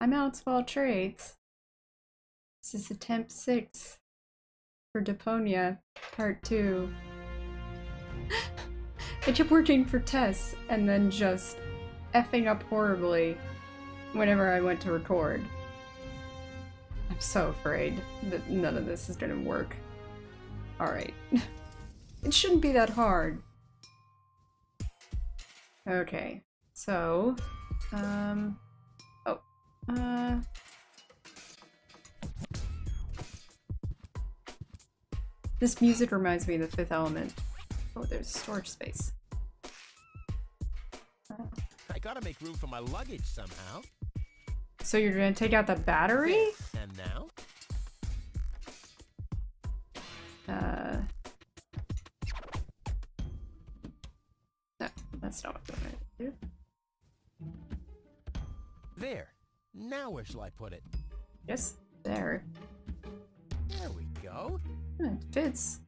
I'm out of all trades. This is attempt six for Deponia, part two. I kept working for Tess and then just effing up horribly whenever I went to record. I'm so afraid that none of this is gonna work. Alright. it shouldn't be that hard. Okay, so, um, uh, this music reminds me of the fifth element. Oh, there's storage space. I gotta make room for my luggage somehow. So you're gonna take out the battery? And now? Shall I put it? Yes, there. There we go. Yeah, it fits.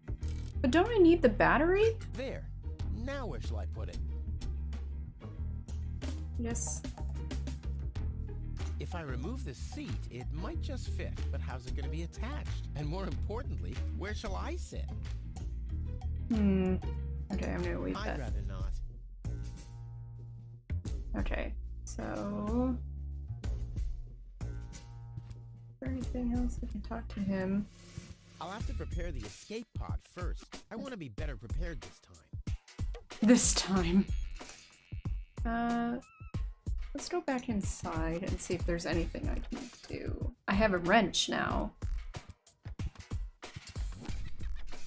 But don't I need the battery? There. Now where shall I put it? Yes. If I remove the seat, it might just fit, but how's it gonna be attached? And more importantly, where shall I sit? Hmm. Okay, I'm gonna leave I'd that. rather not. Okay, so. There anything else I can talk to him? I'll have to prepare the escape pod first. I want to be better prepared this time. This time. Uh, let's go back inside and see if there's anything I can do. I have a wrench now.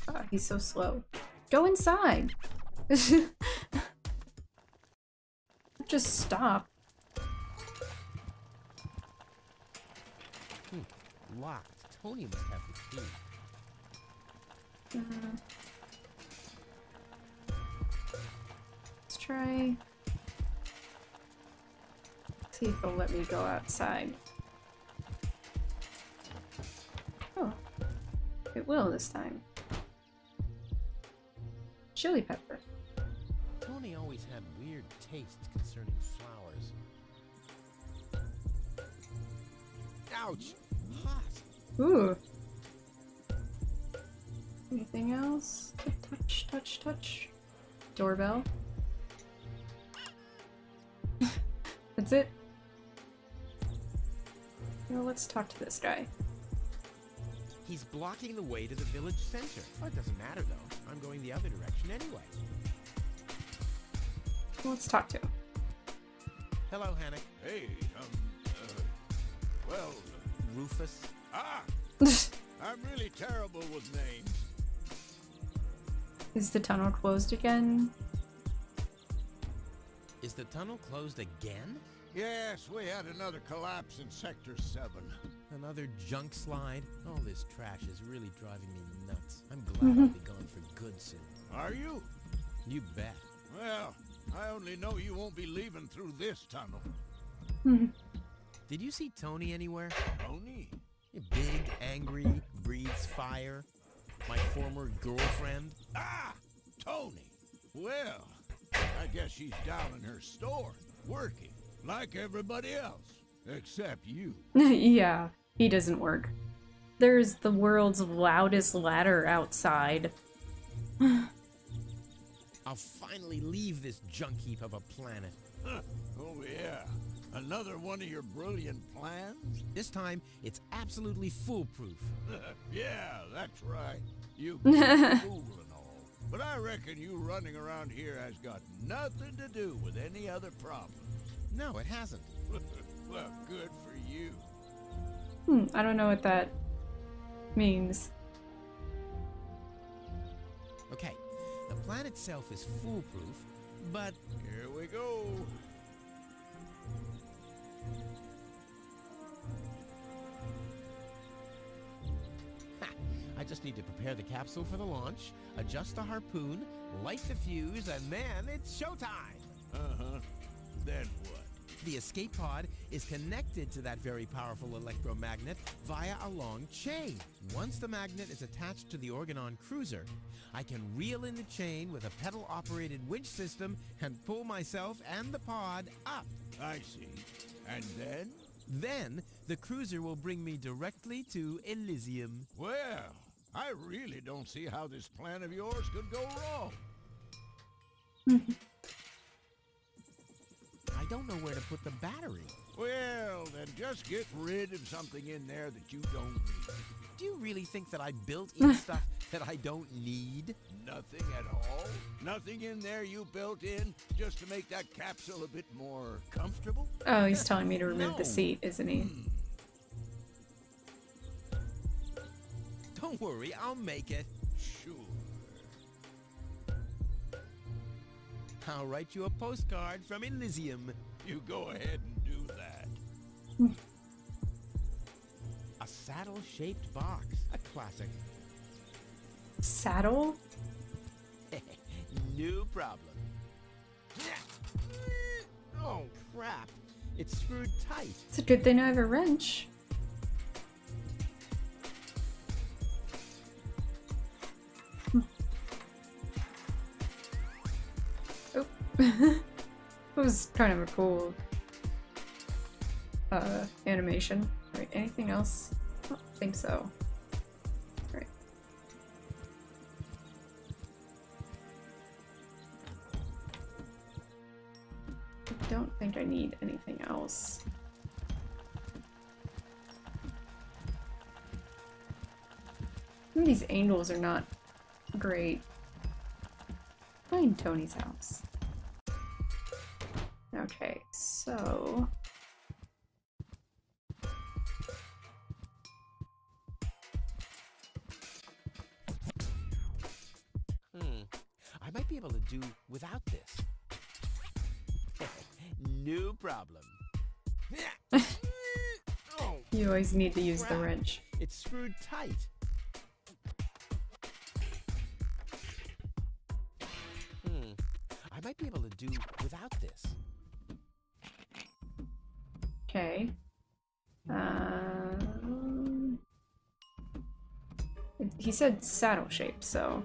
Ah, he's so slow. Go inside! Just stop. Locked. Toni must have the key. Uh, let's try. See if they'll let me go outside. Oh, it will this time. Chili pepper. Toni always had weird tastes concerning flowers. Ouch! Hot! Ooh. Anything else? Touch, touch, touch. Doorbell. That's it. Well, let's talk to this guy. He's blocking the way to the village center. Oh, it doesn't matter though. I'm going the other direction anyway. Well, let's talk to him. Hello, Hannock. Hey, um, uh, well, Rufus. Ah, I'm really terrible with names. Is the tunnel closed again? Is the tunnel closed again? Yes, we had another collapse in Sector 7. Another junk slide? All this trash is really driving me nuts. I'm glad I'll be gone for good soon. Are you? You bet. Well, I only know you won't be leaving through this tunnel. Did you see Toni anywhere? Toni? Big, angry, breathes fire. My former girlfriend. Ah, Toni. Well, I guess she's down in her store, working, like everybody else, except you. yeah, he doesn't work. There's the world's loudest ladder outside. I'll finally leave this junk heap of a planet. oh, yeah. Another one of your brilliant plans? This time, it's absolutely foolproof. yeah, that's right. You fool and all. But I reckon you running around here has got nothing to do with any other problems. No, it hasn't. well, good for you. Hmm, I don't know what that means. Okay, the plan itself is foolproof, but Here we go. I just need to prepare the capsule for the launch, adjust the harpoon, light the fuse, and then it's showtime! Uh-huh. Then what? The escape pod is connected to that very powerful electromagnet via a long chain. Once the magnet is attached to the Organon cruiser, I can reel in the chain with a pedal-operated winch system and pull myself and the pod up. I see. And then? Then the cruiser will bring me directly to Elysium. Well, I really don't see how this plan of yours could go wrong. I don't know where to put the battery. Well, then just get rid of something in there that you don't need. Do you really think that I built in stuff that I don't need? Nothing at all? Nothing in there you built in just to make that capsule a bit more comfortable? Oh, he's telling me to remove the seat, isn't he? Hmm. Don't worry, I'll make it. Sure. I'll write you a postcard from Elysium. You go ahead and do that. A saddle-shaped box. A classic. Saddle? no problem. Oh, crap. It's screwed tight. It's a good thing I have a wrench. Hmm. Oh. it was kind of a cool uh, animation. Right, anything else? I don't think so. Right. I don't think I need anything else. These angles are not great. Find Toni's house. Okay, so might be able to do without this. no problem. you always need to use the wrench. it's screwed tight. Hmm. I might be able to do without this. Okay. Um, he said saddle shape, so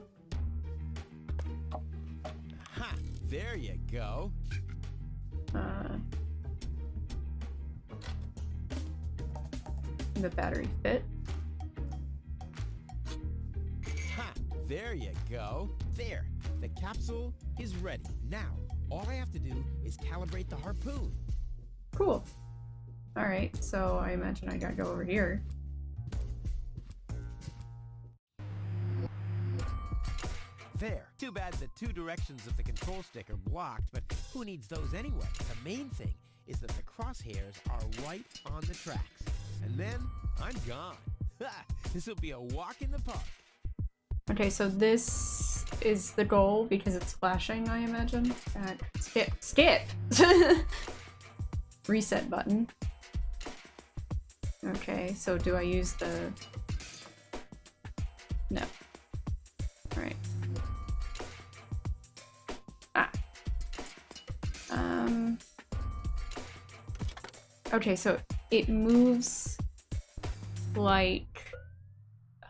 There you go. uh, the battery fit. Ha! There you go. There. The capsule is ready. Now, all I have to do is calibrate the harpoon. Cool. All right, so I imagine I gotta go over here. There. Too bad the two directions of the control stick are blocked, but who needs those anyway? The main thing is that the crosshairs are right on the tracks. And then I'm gone. This will be a walk in the park. Okay, so this is the goal because it's flashing, I imagine. Back. Skip. Skip! Reset button. Okay, so do I use the... Okay, so it moves like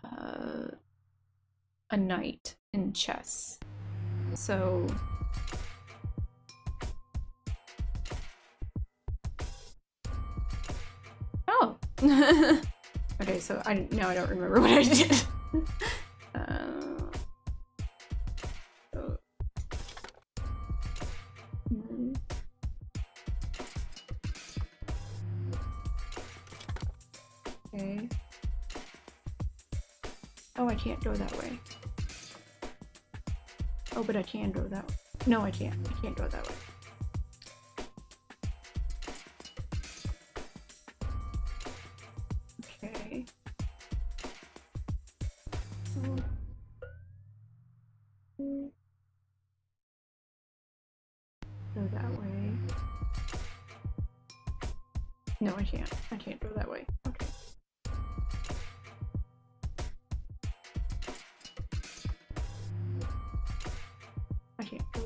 uh, a knight in chess. So Oh. okay, so I now I don't remember what I did. Okay. Oh, I can't go that way. Oh, but I can go that way. No, I can't. I can't go that way.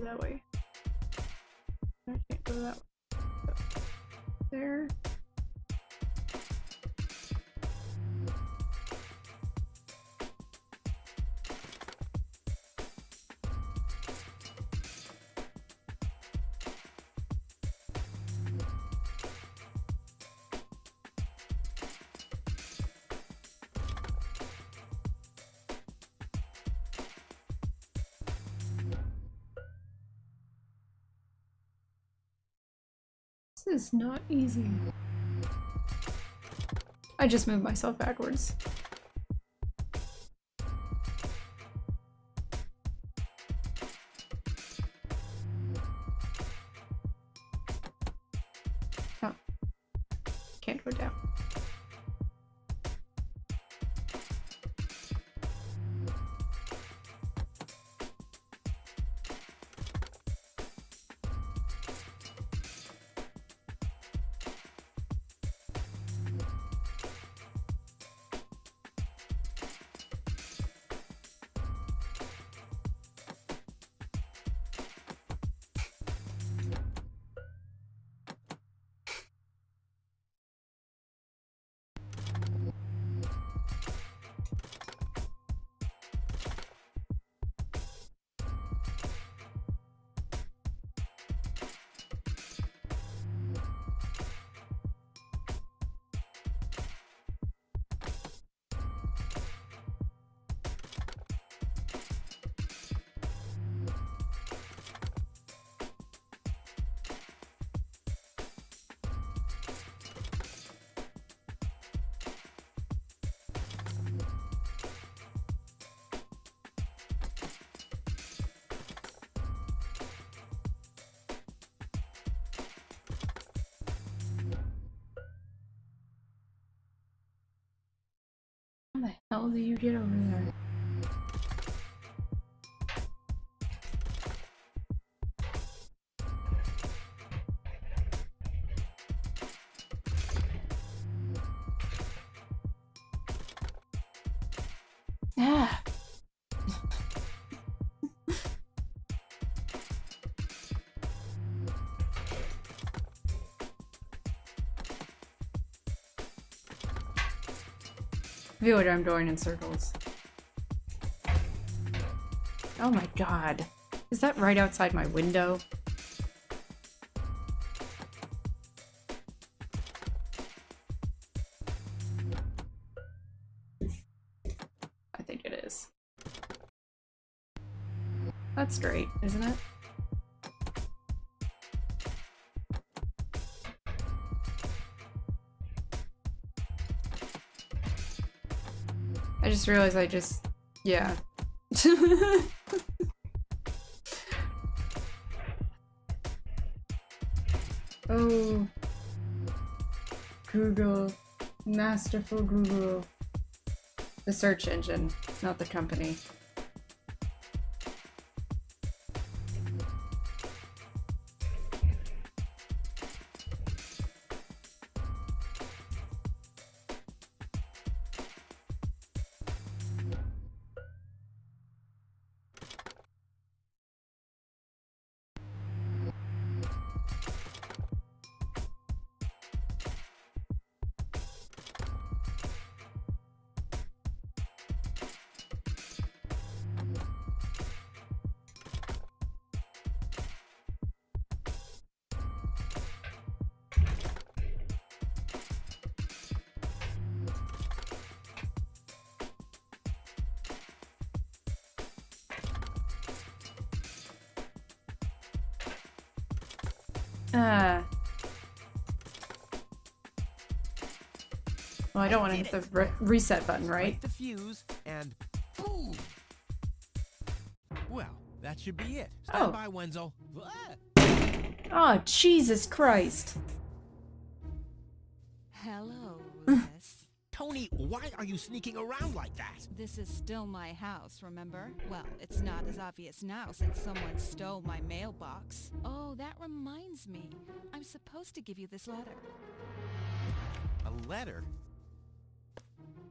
That way. I can't go that way. There. This is not easy. I just moved myself backwards. Hell do you get over there? Ah. Feel like I'm going in circles. Oh my god. Is that right outside my window? I think it is. That's great, isn't it? Just realized I just... yeah. oh. Google. Masterful Google. The search engine, not the company. Ah. Well, I don't want to hit the re reset button, right? The fuse and boom. Well, that should be it. Stand Oh. by, Wenzel. Ah! Oh, Jesus Christ. Hello. Toni, why are you sneaking around like that? this is still my house, remember? Well, it's not as obvious now since someone stole my mailbox. Oh, that reminds me. I'm supposed to give you this letter. A letter?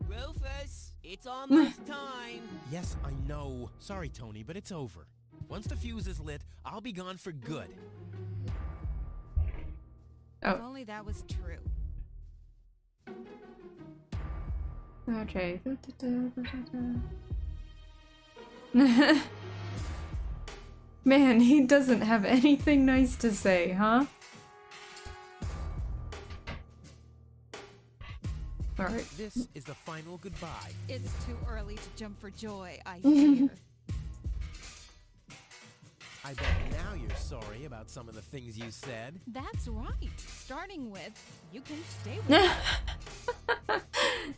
Rufus, it's almost time. Yes, I know. Sorry, Toni, but it's over. Once the fuse is lit, I'll be gone for good. Oh. If Oh, only that was true. Okay. Man, he doesn't have anything nice to say, huh? Alright. This is the final goodbye. It's too early to jump for joy, I fear. I I bet now you're sorry about some of the things you said. That's right. Starting with, you can stay with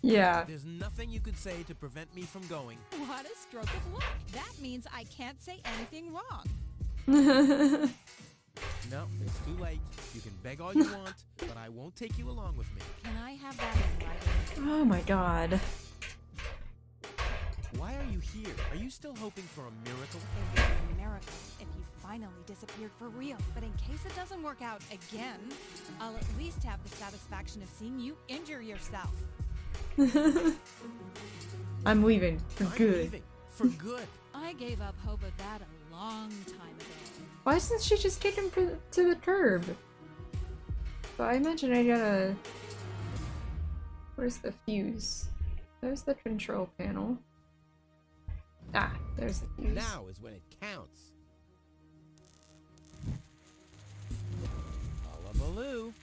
yeah. There's nothing you could say to prevent me from going. What a stroke of luck. That means I can't say anything wrong. No, it's too late. You can beg all you want, but I won't take you along with me. Can I have that in writing? oh my god. Why are you here? Are you still hoping for a miracle? It would be a miracle if you finally disappeared for real. But in case it doesn't work out again, I'll at least have the satisfaction of seeing you injure yourself. I'm leaving for I'm good. leaving. For good. I gave up hope of that a long time ago. Why doesn't she just kick him for, to the curb? So I imagine I gotta... Where's the fuse? There's the control panel. Ah, there's the fuse. Now is when it counts. Hullabaloo.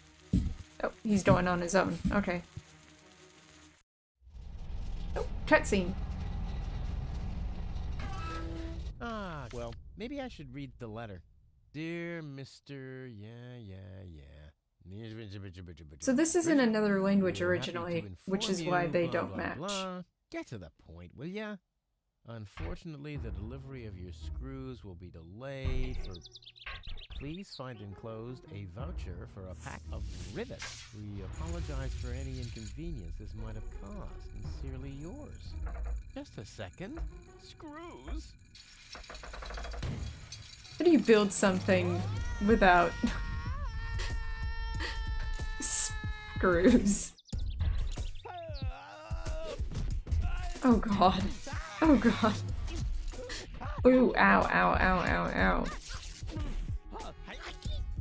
Oh, he's going on his own. Okay. Cutscene. Ah, well, maybe I should read the letter. Dear Mr. Yeah, yeah, yeah. So this is in another language We're happy to originally, which is why they don't match. Get to the point, will ya? Unfortunately, the delivery of your screws will be delayed for... Please find enclosed a voucher for a pack of rivets. We apologize for any inconvenience this might have caused. Sincerely yours. Just a second. Screws? How do you build something without screws? Oh god. Oh god. Ooh, ow, ow, ow, ow, ow.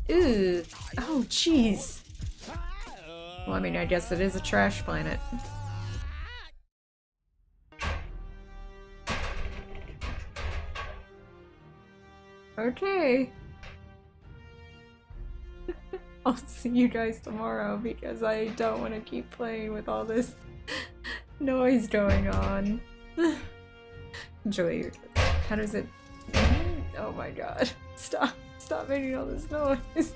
Ew. Oh, jeez. Well, I mean, I guess it is a trash planet. Okay. I'll see you guys tomorrow because I don't want to keep playing with all this noise going on. Your. How does it. Oh my god. Stop. Stop making all this noise.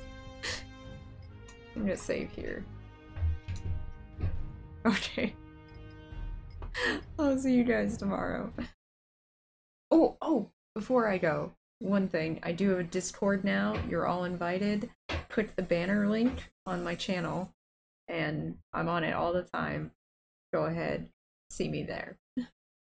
I'm gonna save here. Okay. I'll see you guys tomorrow. Oh, oh, before I go, one thing. I do have a Discord now. You're all invited. Click the banner link on my channel, and I'm on it all the time. Go ahead, see me there.